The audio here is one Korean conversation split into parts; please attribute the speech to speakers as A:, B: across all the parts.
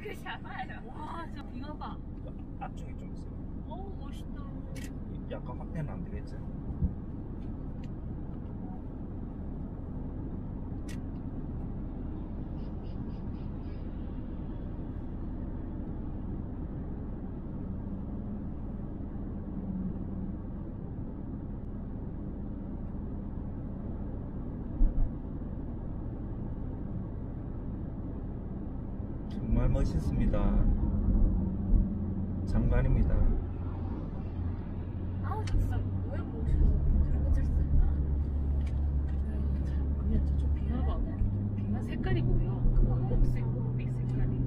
A: 그잖아요.
B: 와, 진짜 빙하 봐.
C: 앞쪽이 좀 있어요.
B: 어우, 멋있다.
C: 약간 확대는 안 되겠지? 정말 멋있습니다. 장관입니다.
A: 아우 진짜 왜 멋있어? 들고 질 수.
B: 그냥 저쪽 빙하 봐. 빙하 색깔이 보여. 그 녹색, 녹빛 색깔이.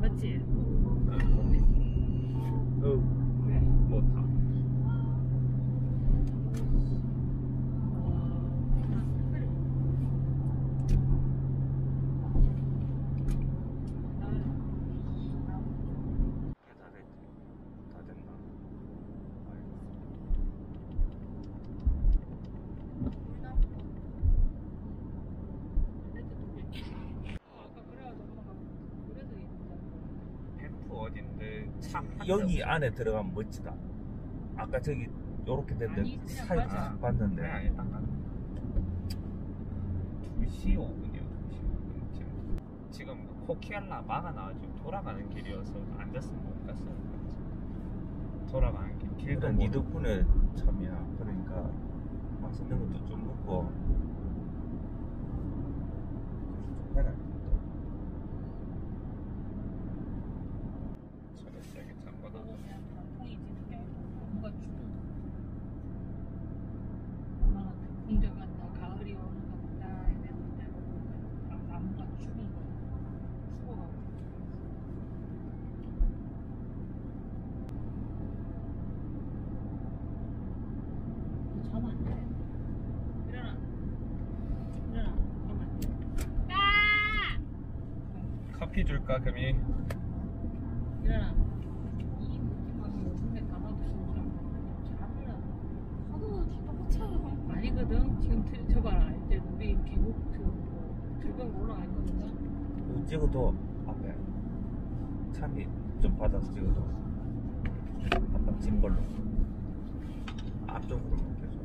B: 맞지?
C: 어,
B: 왜?
C: 못하. 다 됐지. 다 됐나? 햄프 어딘데 참 여기 안에 들어가면 멋지다. 아까 저기 요렇게 사이로
B: 맞아.
C: 싹 봤는데.
D: 가. 2시 5분이요. 2시 5분 지금. 지금 코키알라 마가 나와지고 돌아가는 길이어서 앉았으면 못 갔어요. 돌아가는 길 길도
C: 니. 덕분에 참이야. 그러니까 맛있는 것도 좀 먹고. 좀 해라.
D: 저는 세게 참거나.
B: 공대 간다, 가을이 오는가 보다 이랬는데 나무가 죽은 거야. 죽어가고. 자면 안 돼. 일어나. 일어나. 자면 안 돼.
D: 커피 줄까 금이?
B: 일어나. 이 느낌하고 요즘에 가봐도 진짜 잘하더라.
A: 하도 다 똑같아요.
B: 아니거든. 지금 들, 저 봐라. 이제 우리 계곡 저 뭐, 들병 올라가 있거든요.
C: 이거 찍어도 앞에 참이 좀 받아서 찍어도 아까 찐 걸로 앞쪽으로 계속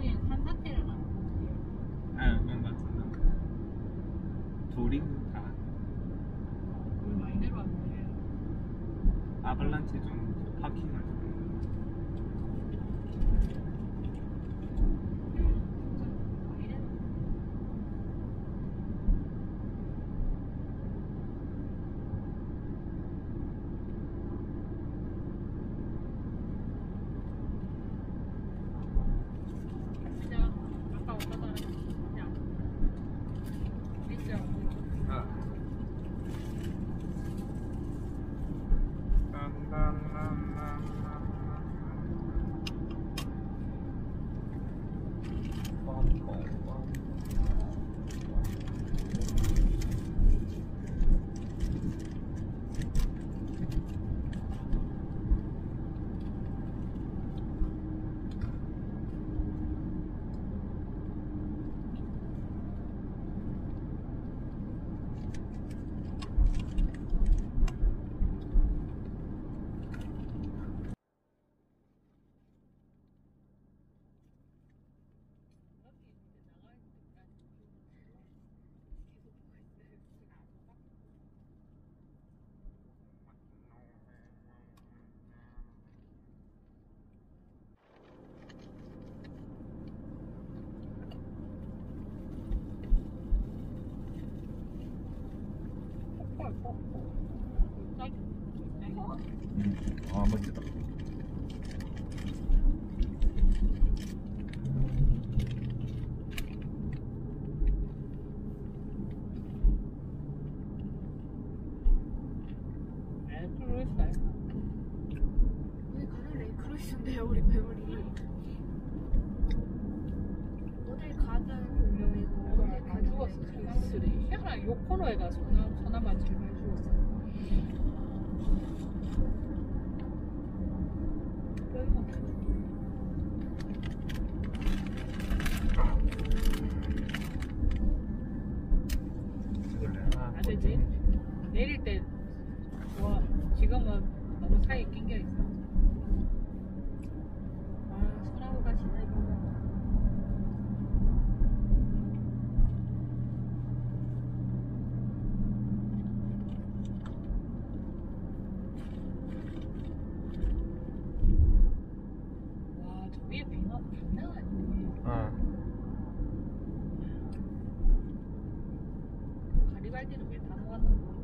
B: 그냥 산사태를 나.
D: 아, 그런 것 같은데. 둘이 다
B: 물 많이 내려왔네.
D: 아발란체 좀 파킹을 좀.
B: 진짜 아까 오다가 야. 진짜
D: 아. 딴딴딴딴딴.
C: 음. 아 멋지다.
A: 우리 가는 레이크로이스인데요 우리 배우리? 어딜 가든 운명이고 어딜
B: 다
A: 가든
B: 죽었어. 전남들이 희한하 요 코너에 가서 전남 전남만 제일 많이 죽었어.
C: 찍을래?
D: 아,
B: 안 되지 내릴 때 깔대로 왜 다 모
A: 아놓은 거 야?